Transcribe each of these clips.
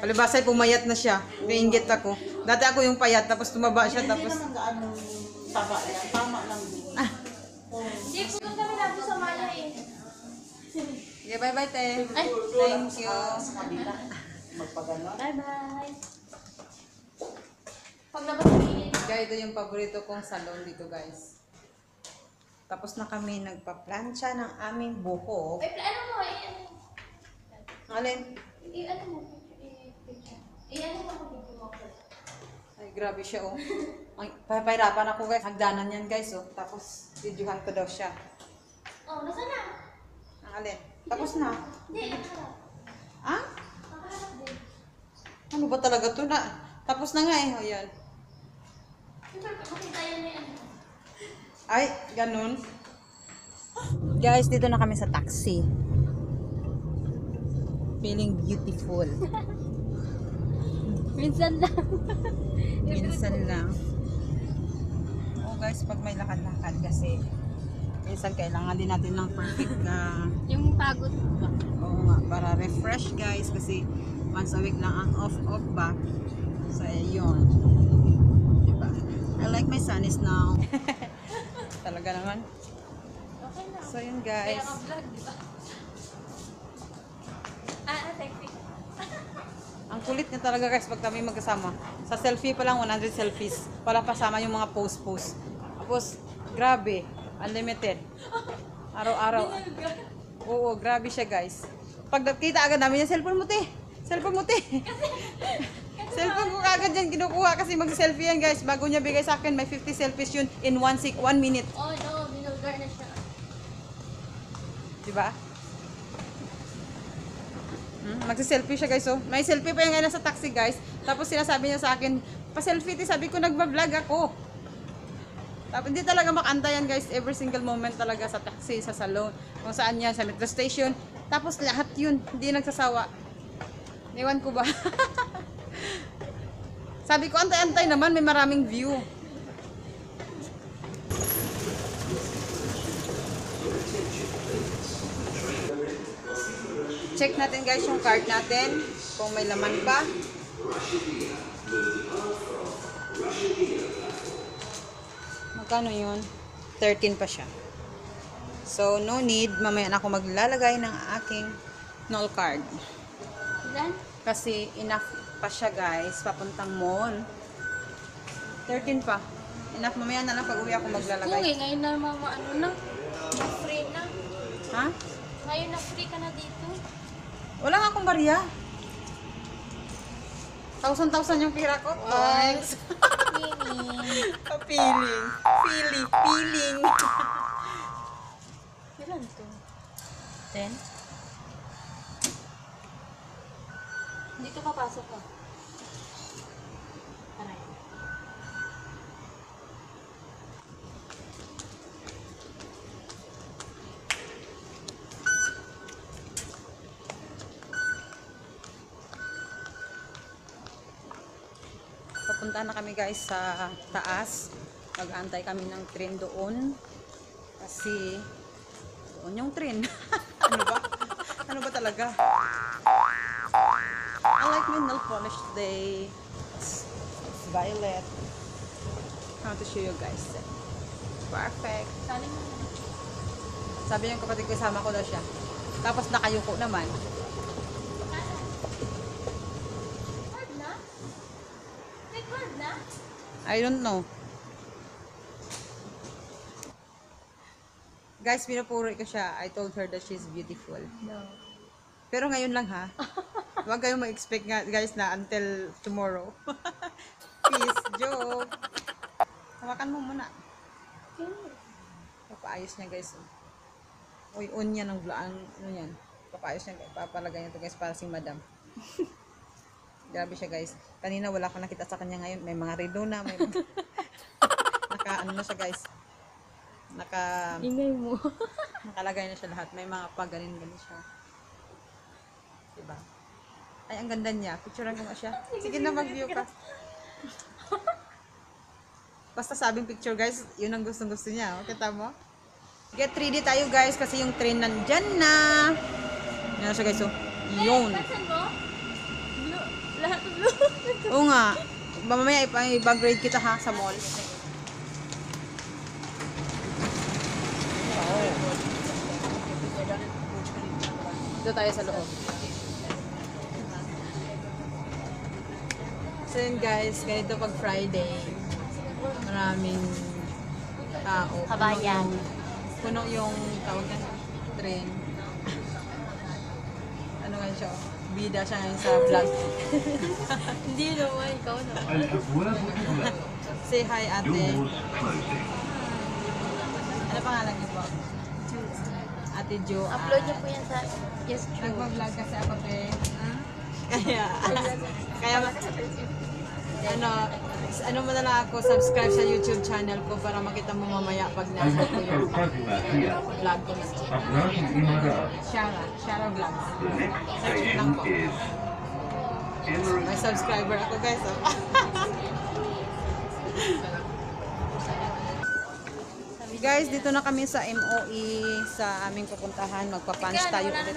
Palibasay, pumayat na siya. Nainggit ako. Dati ako yung payat, tapos tumaba siya, Hindi tapos... naman gaano taba yan. Tama lang din. Ah, Hindi, pupunta kami natin sa Maya eh. okay, bye-bye, te. Thank you. Bye-bye. Paglabas kami, Guys, ito yung paborito kong salon dito, guys. Tapos na kami nagpa-plancha ng aming buhok. ay, eh, ano, Alin? eh, ano mo, eh, picture. Eh, ano mo, picture mo. Ay, grabe siya, oh. Ay, papahirapan ako, guys. Hagdanan yan, guys, oh. Tapos, videohan ko daw siya. Oh, nasa na? Ang alin? Tapos na. Hindi, nakaharap. Ah? Nakaharap din. Ano ba talaga to na? Tapos na nga, eh. O, yan. Siyempre, makita yan eh, ano. Ay, ganun. Guys, dito na kami sa taxi. Feeling beautiful. Minsan lang. Minsan lang. Oo guys, pag may lakad-lakad kasi minsan kailangan din natin ng perfect na Yung pagod ba? oo nga, para refresh guys kasi once a week lang ang off-off ba. So, yun. Diba? I like my sunnies now. Talaga naman. So, yun Kaya guys. ka vlog, di ba? Ah, ah, technique. Ang kulit niya talaga guys pag kami magkasama. Sa selfie pa lang 100 selfies para pasama yung mga post-post. Tapos, grabe, unlimited. Araw-araw. Oo, grabe siya guys. Pag nakita agad namin yung cellphone mo te. Cellphone mo te. cellphone ko agad yan kinukuha kasi mag-selfie yan guys. Bago niya bigay sa akin, may 50 selfies yun in 1 sec, 1 minute. Oh no, binulgar na siya. Diba? Hmm, magsi-selfie siya guys oh. May selfie pa yung ngayon sa taxi guys. Tapos sinasabi niya sa akin, pa-selfie ti sabi ko nagba-vlog ako. Tapos hindi talaga makantayan guys every single moment talaga sa taxi, sa salon, kung saan yan, sa metro station. Tapos lahat yun, hindi nagsasawa. Iwan ko ba? sabi ko antay-antay naman, may maraming view. Check natin guys yung card natin kung may laman pa. Magkano yun? 13 pa siya. So, no need. Mamaya na ako maglalagay ng aking null card. Ilan? Kasi enough pa siya guys, papuntang mall. 13 pa. Enough. Mamaya na lang pag uwi ako maglalagay. eh, ngayon na mama, ano na, na free na. Ha? Ngayon na free ka na dito. Wala nga akong barya. Thousand-thousand yung pira ko. Thanks. Meaning. feeling. Feeling. Feeling. Ilan to? Ten? Dito papasok ka. Papunta na kami guys sa taas. Mag-aantay kami ng train doon. Kasi doon yung train. ano ba? Ano ba talaga? I like my nail polish today. It's, it's violet. Want to show you guys. Perfect. Sabi ng kapatid ko, sama ko daw siya. Tapos nakayuko naman. Hard na? Like hard na? I don't know. Guys, pinupuri ko siya. I told her that she's beautiful. No. Pero ngayon lang ha. Huwag kayong mag-expect nga, guys na until tomorrow. Peace, joke. Hawakan mo muna. Papaayos niya guys. Uy, on niya ng blaan. Ano yan? Papaayos niya. Papalagay niya to guys para si madam. Grabe siya guys. Kanina wala ko nakita sa kanya ngayon. May mga redo na. May naka ano na siya guys. Naka Ingay mo. nakalagay na siya lahat. May mga paganin ganin siya. Diba? Ay, ang ganda niya. Picturean ko nga siya. Sige na, mag-view ka. Basta sabing picture guys, yun ang gustong gusto niya. Okay, tama? Get ready tayo guys kasi yung train nandyan na. Yan na siya guys oh. Yun. Blue. Lahat blue. Oo nga. Mamaya ipa- iba-grade kita ha sa mall. Dito tayo sa loob. So yun guys, ganito pag Friday. Maraming tao. Kabayan. yung- Puno yung tawag na train. ano nga siya? bida siya ngayon sa vlog. Hindi naman, ikaw naman. Say hi, ate. Ano pangalan niyo po? Ate Jo. Ah. Upload niyo po yan sa Yes True. Nagpa-vlog kasi ako, te. Ah. Kaya, kaya, ano, ano mo na lang ako, subscribe sa YouTube channel ko para makita mo mamaya pag nasa ko yung vlog ko na. Shara, Shara Vlogs. Search lang po. May subscriber ako guys. Oh. guys, dito na kami sa MOE sa aming pupuntahan. Magpa-punch tayo ulit.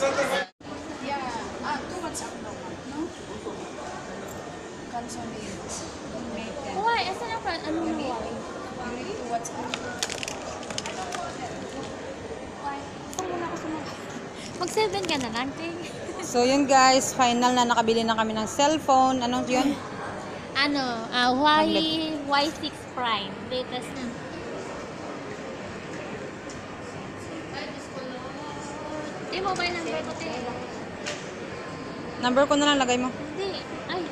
Yeah, ah, two WhatsApp no? No? Cancel it. Make them. Why? Asan ang front? Ano yung why? You need to WhatsApp. Why? Saan mo na ako sumunod? Mag-7 ka na lang, Ting. So yun guys, final na nakabili na kami ng cellphone. Anong yun? Ano, ah, Y, Y6 Prime. Latest na. Di, mobile number ko, Ting. Number ko na lang lagay mo. Hindi. Ay,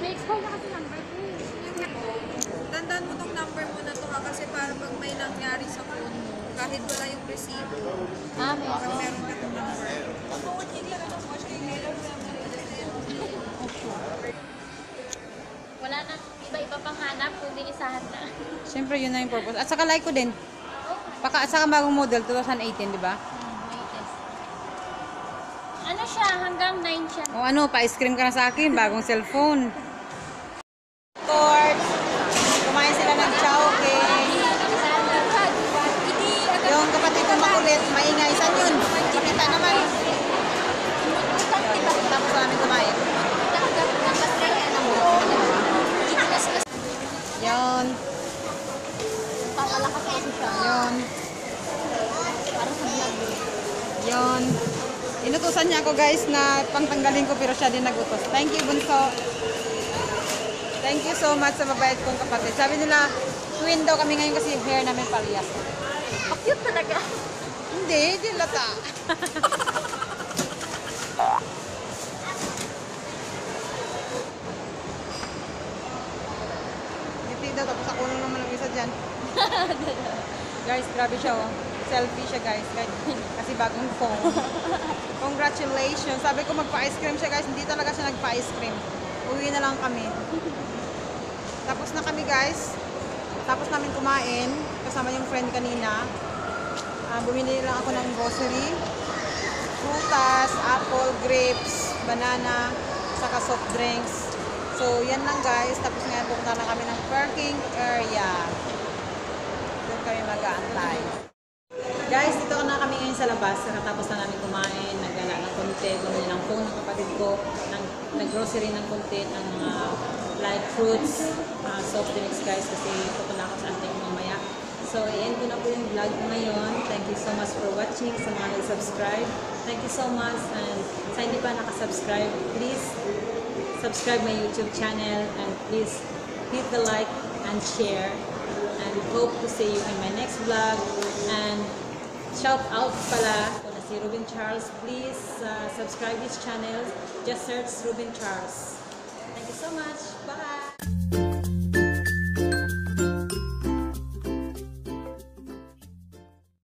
may expire na kasi number ko. eh. Tandaan mo tong number mo na to ha, kasi para pag may nangyari sa phone mo, kahit wala yung resibo, Ah, may pag meron ka tong number. Wala nang iba-iba pang hanap, kundi isahan na. Siyempre yun na yung purpose. At saka like ko din. Paka, at saka bagong model, 2018, di ba? Siya? Hanggang 9 siya. O ano, pa-ice cream ka na sa akin, bagong cellphone. Torch! Kumain sila ng chowking. Yung kapatid ko makulit, maingay. Saan yun? Makita naman. Tapos namin kumain. Yun. Papalakas kasi siya. Yun. Para sa vlog. Yun. Inutusan niya ako guys na pangtanggalin ko pero siya din nagutos. Thank you, Bunso. Thank you so much sa mabait kong kapatid. Sabi nila, twin daw kami ngayon kasi hair namin parehas. Ang cute talaga. Hindi, di lata. Ngiti daw, tapos ako naman ang isa dyan. guys, grabe siya oh. Selfie siya guys. Kasi bagong phone. Congratulations. Sabi ko magpa-ice cream siya guys. Hindi talaga siya nagpa-ice cream. Uwi na lang kami. Tapos na kami guys. Tapos namin kumain. Kasama yung friend kanina. Ah, bumili lang ako ng grocery. Prutas, apple, grapes, banana, saka soft drinks. So, yan lang guys. Tapos ngayon pupunta na kami ng parking area. Doon kami mag-aantay. Guys, dito na kami ngayon sa labas, katapos na namin kumain, nagala ng konti, bumili ng phone ng kapatid ko, nag, nag-grocery ng konti, ng mga like fruits, uh, soft drinks guys, kasi pupunta ako sa ko mamaya. So, i-end ko na po yung vlog ngayon. Thank you so much for watching. Sa mga nag-subscribe, thank you so much. And sa hindi pa nakasubscribe, please subscribe my YouTube channel and please hit the like and share. And hope to see you in my next vlog. And shout out pala na si Ruben Charles. Please uh, subscribe his channel. Just search Ruben Charles. Thank you so much.